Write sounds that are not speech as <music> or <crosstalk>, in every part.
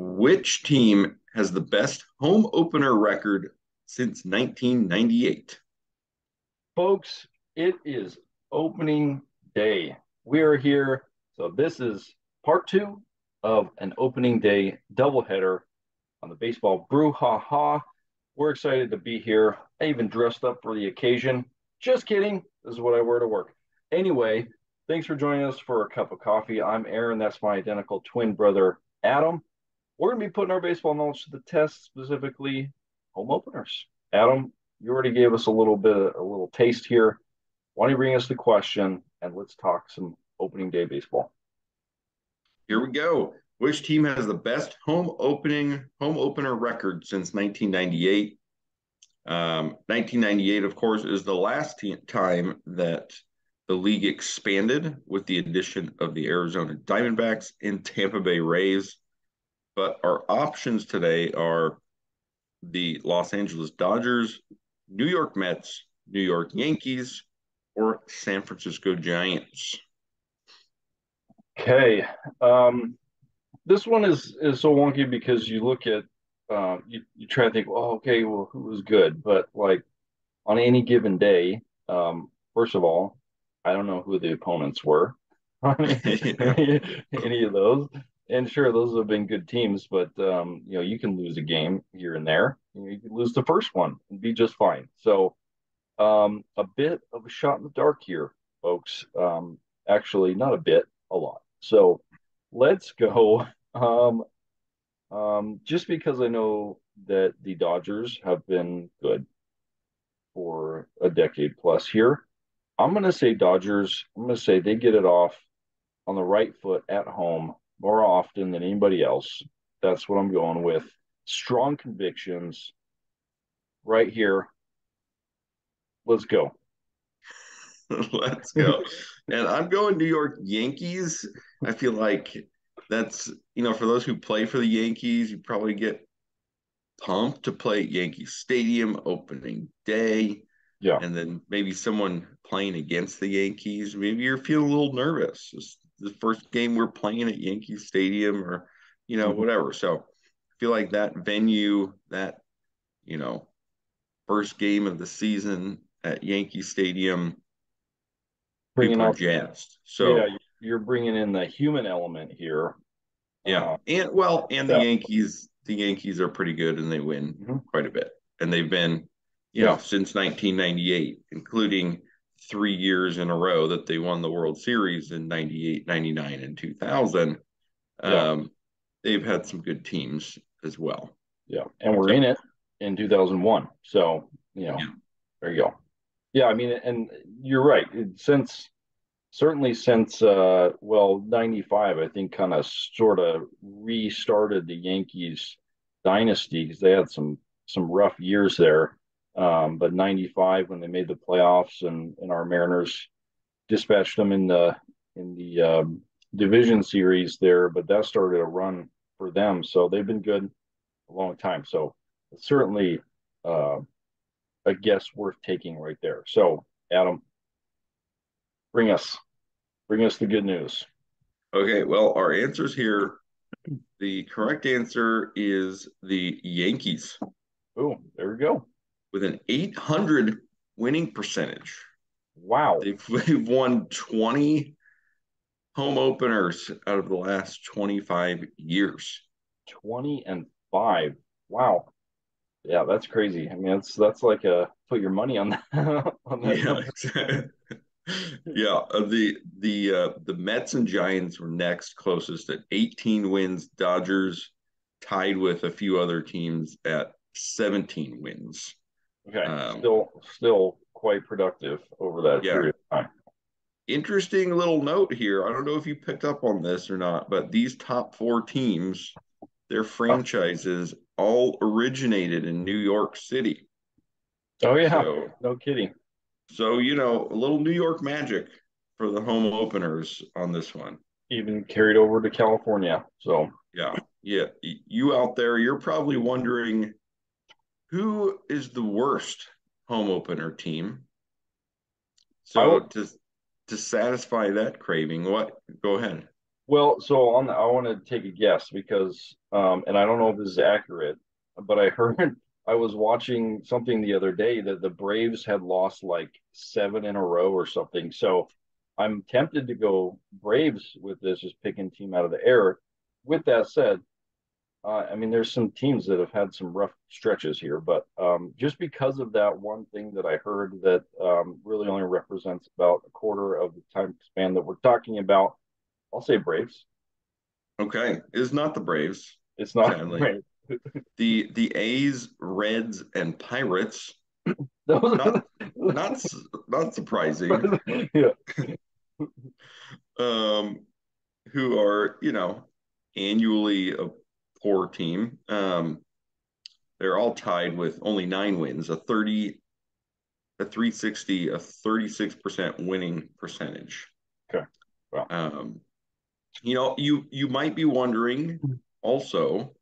Which team has the best home opener record since 1998? Folks, it is opening day. We are here. So, this is part two of an opening day doubleheader on the baseball Brewhaha. We're excited to be here. I even dressed up for the occasion. Just kidding. This is what I wear to work. Anyway, thanks for joining us for a cup of coffee. I'm Aaron. That's my identical twin brother, Adam. We're going to be putting our baseball knowledge to the test, specifically home openers. Adam, you already gave us a little bit, a little taste here. Why don't you bring us the question and let's talk some opening day baseball? Here we go. Which team has the best home opening home opener record since 1998? Um, 1998, of course, is the last time that the league expanded with the addition of the Arizona Diamondbacks and Tampa Bay Rays. But our options today are the Los Angeles Dodgers, New York Mets, New York Yankees, or San Francisco Giants. Okay. Um, this one is is so wonky because you look at uh, you you try to think, well, okay, well, who was good? But like on any given day, um, first of all, I don't know who the opponents were <laughs> any, <laughs> any of those. And sure, those have been good teams, but um, you know, you can lose a game here and there. You, can lose the first one and be just fine. So, um, a bit of a shot in the dark here, folks. Um, actually, not a bit, a lot. So, let's go <laughs> um, um, just because I know that the Dodgers have been good for a decade plus here, I'm going to say Dodgers. I'm going to say they get it off on the right foot at home more often than anybody else. That's what I'm going with. Strong convictions right here. Let's go. <laughs> Let's go. and I'm going New York Yankees. I feel like that's you know for those who play for the Yankees, you probably get pumped to play at Yankee Stadium opening day. Yeah. And then maybe someone playing against the Yankees, maybe you're feeling a little nervous. It's the first game we're playing at Yankee Stadium or you know mm-hmm. whatever. So I feel like that venue, that you know, first game of the season at Yankee Stadium, bringing up jazzed. So yeah, you're bringing in the human element here. Yeah, uh, and well, and yeah. the Yankees, the Yankees are pretty good, and they win mm-hmm. quite a bit, and they've been, you yeah. know, since 1998, including three years in a row that they won the World Series in 98, 99, and 2000. Yeah. Um, they've had some good teams as well. Yeah, and we're so, in it in 2001. So you know, there you go. Yeah, I mean, and you're right. Since certainly since uh, well 95 i think kind of sort of restarted the yankees dynasty because they had some some rough years there um, but 95 when they made the playoffs and, and our mariners dispatched them in the in the um, division series there but that started a run for them so they've been good a long time so certainly uh, a guess worth taking right there so adam bring us bring us the good news. Okay, well, our answers here. The correct answer is the Yankees. Oh, there we go. With an 800 winning percentage. Wow. They've, <laughs> they've won 20 home openers out of the last 25 years. 20 and 5. Wow. Yeah, that's crazy. I mean, that's that's like a put your money on that. <laughs> on that yeah, <laughs> yeah, uh, the the uh, the Mets and Giants were next closest at 18 wins. Dodgers tied with a few other teams at 17 wins. Okay, um, still still quite productive over that yeah. period of time. Interesting little note here. I don't know if you picked up on this or not, but these top four teams, their franchises all originated in New York City. Oh yeah, so, no kidding. So, you know, a little New York magic for the home openers on this one. Even carried over to California. So, yeah. Yeah. You out there, you're probably wondering who is the worst home opener team? So, to to satisfy that craving, what go ahead. Well, so on the, I want to take a guess because, um, and I don't know if this is accurate, but I heard <laughs> I was watching something the other day that the Braves had lost like seven in a row or something. So I'm tempted to go Braves with this, just picking team out of the air. With that said, uh, I mean, there's some teams that have had some rough stretches here, but um, just because of that one thing that I heard that um, really only represents about a quarter of the time span that we're talking about, I'll say Braves. Okay, it's not the Braves. It's not sadly. the the A's, Reds, and Pirates. <laughs> not, not not surprising. <laughs> yeah. <laughs> um, who are you know annually a poor team. Um, they're all tied with only nine wins, a 30, a 360, a 36% winning percentage. Okay. Well, um, you know, you you might be wondering also,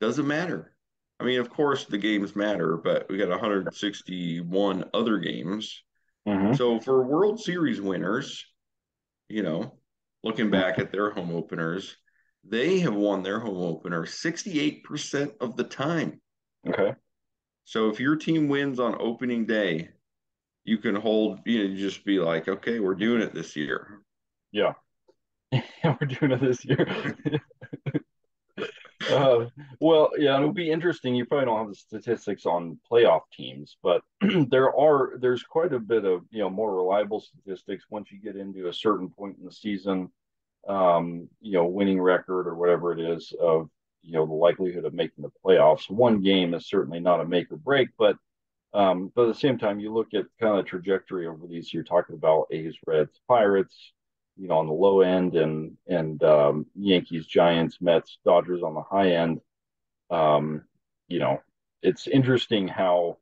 does it matter? I mean, of course the games matter, but we got 161 other games. Mm-hmm. So for World Series winners, you know, looking back at their home openers, they have won their home opener 68% of the time. Okay. So if your team wins on opening day, you can hold, you know, just be like, okay, we're doing it this year. Yeah. <laughs> we're doing it this year. <laughs> uh, well, yeah, it'll be interesting. You probably don't have the statistics on playoff teams, but <clears throat> there are there's quite a bit of you know more reliable statistics once you get into a certain point in the season um, you know, winning record or whatever it is of, you know, the likelihood of making the playoffs. One game is certainly not a make or break, but um, but at the same time, you look at kind of the trajectory over these. You're talking about A's, Reds, Pirates, you know, on the low end, and and um, Yankees, Giants, Mets, Dodgers on the high end. Um, you know, it's interesting how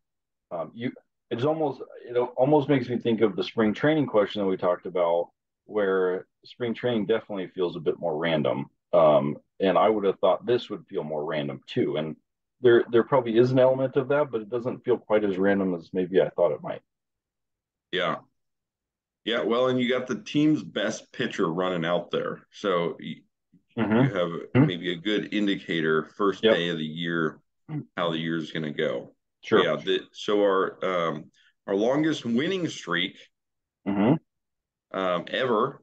um, you. It's almost it almost makes me think of the spring training question that we talked about where spring training definitely feels a bit more random. Um, and I would have thought this would feel more random too. And there there probably is an element of that, but it doesn't feel quite as random as maybe I thought it might. Yeah. Yeah, well, and you got the team's best pitcher running out there. So you, mm-hmm. you have mm-hmm. maybe a good indicator first yep. day of the year how the year is going to go. Sure. Yeah. The, so our um, our longest winning streak mm-hmm um, ever,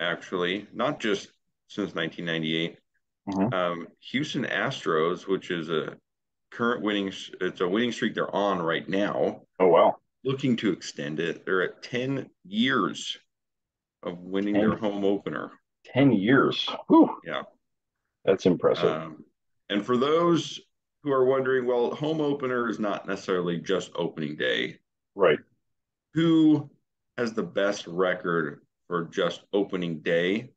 actually, not just since 1998. Mm-hmm. Um, Houston Astros, which is a current winning, it's a winning streak they're on right now. Oh wow! Looking to extend it, they're at 10 years of winning 10, their home opener. 10 years. Whew. Yeah, that's impressive. Um, and for those who are wondering, well, home opener is not necessarily just opening day, right? Who has the best record for just opening day.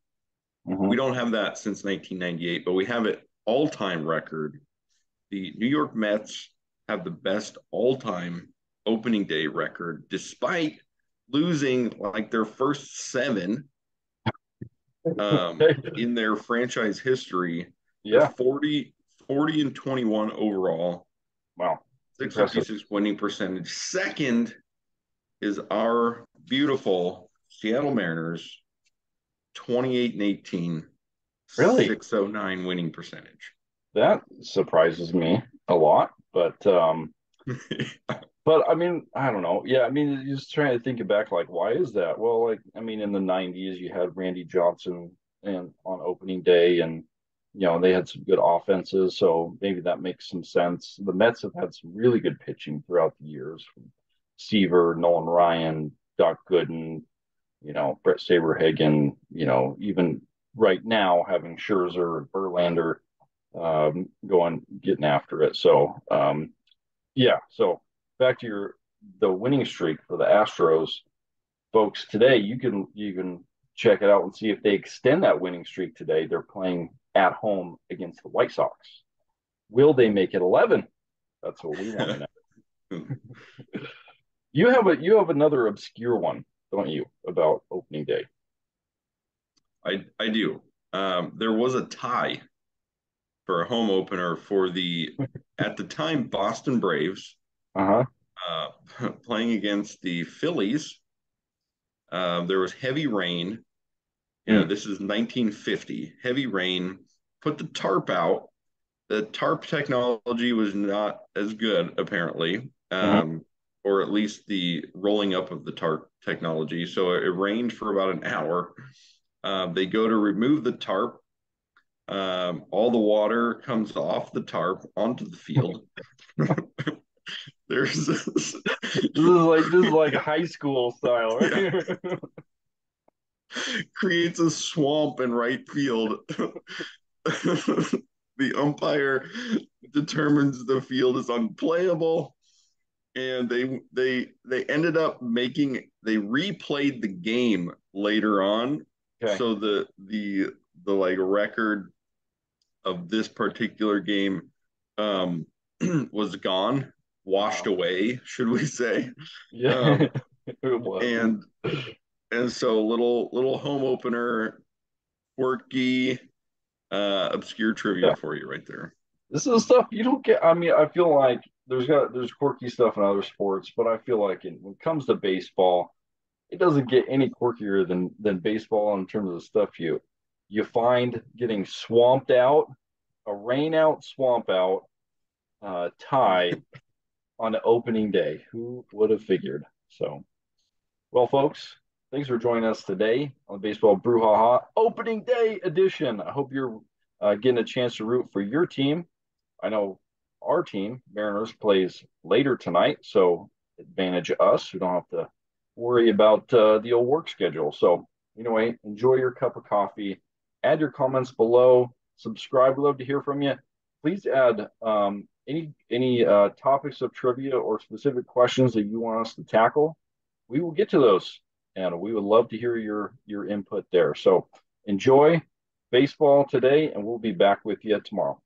Mm-hmm. We don't have that since 1998, but we have it all time record. The New York Mets have the best all time opening day record, despite losing like their first seven <laughs> um, in their franchise history. Yeah. 40, 40 and 21 overall. Wow. 656 winning percentage. Second is our beautiful Seattle Mariners, 28 and 18. Really? 609 winning percentage. That surprises me a lot, but um <laughs> but I mean, I don't know. Yeah, I mean, just trying to think back like why is that? Well, like I mean in the 90s you had Randy Johnson and on opening day and you know, they had some good offenses, so maybe that makes some sense. The Mets have had some really good pitching throughout the years from Seaver, Nolan Ryan, Doc Gooden, you know, Bret Saberhagen, you know, even right now having Scherzer, Verlander um, going getting after it. So um, yeah, so back to your the winning streak for the Astros, folks. Today you can you can check it out and see if they extend that winning streak today. They're playing at home against the White Sox. Will they make it eleven? That's what we want to <laughs> know. You have a you have another obscure one, don't you, about opening day? I I do. Um, there was a tie for a home opener for the <laughs> at the time Boston Braves. Uh-huh. Uh, <laughs> playing against the Phillies. Uh, there was heavy rain You know, mm. this is 1950, heavy rain, put the tarp out. The tarp technology was not as good, apparently, mm-hmm. Um, or at least the rolling up of the tarp technology. So it rained for about an hour. Uh, they go to remove the tarp. Um, all the water comes off the tarp onto the field. <laughs> There's this. <laughs> this is like this is like high school style, right? Yeah. Creates a swamp in right field. <laughs> the umpire determines the field is unplayable and they they they ended up making they replayed the game later on okay. so the the the like record of this particular game um <clears throat> was gone washed wow. away should we say yeah um, <laughs> and and so little little home opener quirky uh obscure trivia yeah. for you right there this is stuff you don't get i mean i feel like there's got there's quirky stuff in other sports but i feel like in, when it comes to baseball it doesn't get any quirkier than than baseball in terms of the stuff you you find getting swamped out a rain out swamp out uh, tie <laughs> on the opening day who would have figured so well folks Thanks for joining us today on the Baseball Brewhaha Opening Day edition. I hope you're uh, getting a chance to root for your team. I know our team, Mariners, plays later tonight, so advantage us who don't have to worry about uh, the old work schedule. So, anyway, enjoy your cup of coffee. Add your comments below. Subscribe. Love to hear from you. Please add um, any any uh, topics of trivia or specific questions that you want us to tackle. We will get to those and we would love to hear your your input there. So enjoy baseball today, and we'll be back with you tomorrow.